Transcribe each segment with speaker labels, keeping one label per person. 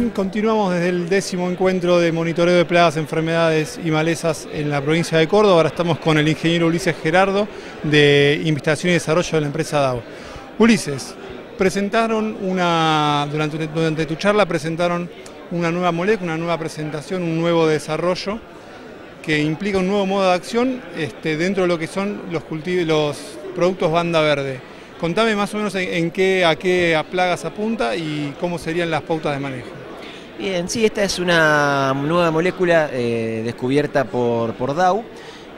Speaker 1: bien, continuamos desde el décimo encuentro de monitoreo de plagas, enfermedades y malezas en la provincia de Córdoba. Ahora estamos con el ingeniero Ulises Gerardo de Investigación y Desarrollo de la empresa DAO. Ulises, presentaron una, durante, tu charla presentaron una nueva molécula, una nueva presentación, un nuevo desarrollo que implica un nuevo modo de acción este, dentro de lo que son los, los productos banda verde. Contame más o menos en, qué, a qué plagas apunta y cómo serían las pautas de manejo.
Speaker 2: Bien, sí, esta es una nueva molécula eh, descubierta por, por DAO.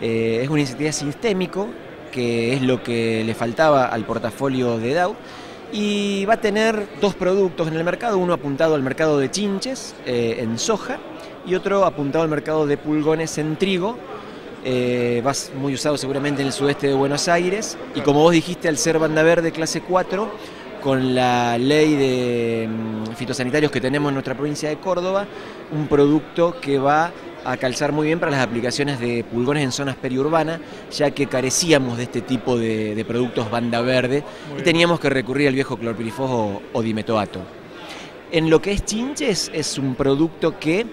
Speaker 2: Eh, es un insecticida sistémico, que es lo que le faltaba al portafolio de DAO. Y va a tener dos productos en el mercado, uno apuntado al mercado de chinches eh, en soja y otro apuntado al mercado de pulgones en trigo eh, va muy usado seguramente en el sudeste de Buenos Aires y como vos dijiste, al ser banda verde clase 4, con la ley de fitosanitarios que tenemos en nuestra provincia de Córdoba, un producto que va a calzar muy bien para las aplicaciones de pulgones en zonas periurbanas, ya que carecíamos de este tipo de, productos banda verde y teníamos que recurrir al viejo clorpirifos o, dimetoato. En lo que es chinches, es un producto que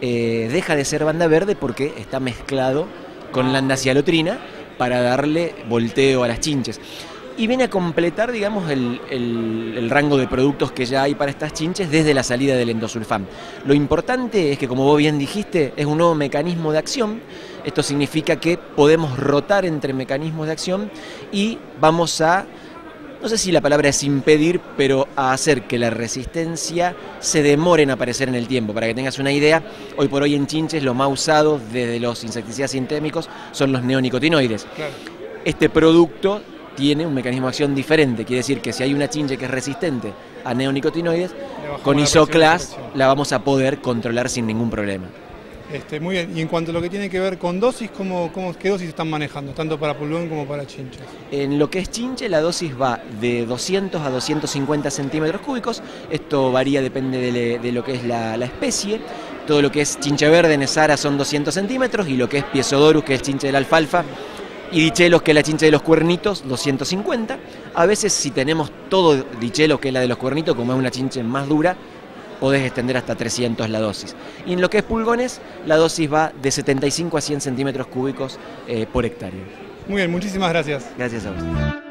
Speaker 2: eh, deja de ser banda verde porque está mezclado con la andacialotrina para darle volteo a las chinches. Y viene a completar, digamos, el, rango de productos que ya hay para estas chinches desde la salida del endosulfán. Lo importante es que, como vos bien dijiste, es un nuevo mecanismo de acción. Esto significa que podemos rotar entre mecanismos de acción y vamos a no sé si la palabra es impedir, pero a hacer que la resistencia se demore en aparecer en el tiempo. Para que tengas una idea, hoy por hoy en chinches lo más usado desde los insecticidas sintémicos son los neonicotinoides. Este producto tiene un mecanismo de acción diferente, quiere decir que si hay una chinche que es resistente a neonicotinoides, con Isoclas la vamos a poder controlar sin ningún problema.
Speaker 1: Este, muy bien, y en cuanto a lo que tiene que ver con dosis, ¿cómo, cómo, ¿qué dosis están manejando, tanto para pulgón como para chinches?
Speaker 2: En lo que es chinche, la dosis va de 200 a 250 centímetros cúbicos, esto varía, depende de, lo que es la, especie, todo lo que es chinche verde en Esara son 200 centímetros, y lo que es piezodorus, que es chinche de la alfalfa, y dichelos, que es la chinche de los cuernitos, 250. A veces si tenemos todo dichelos, que es la de los cuernitos, como es una chinche más dura, podés extender hasta 300 la dosis. Y en lo que es pulgones, la dosis va de 75 a 100 centímetros cúbicos eh, por hectárea.
Speaker 1: Muy bien, muchísimas gracias.
Speaker 2: Gracias a vos.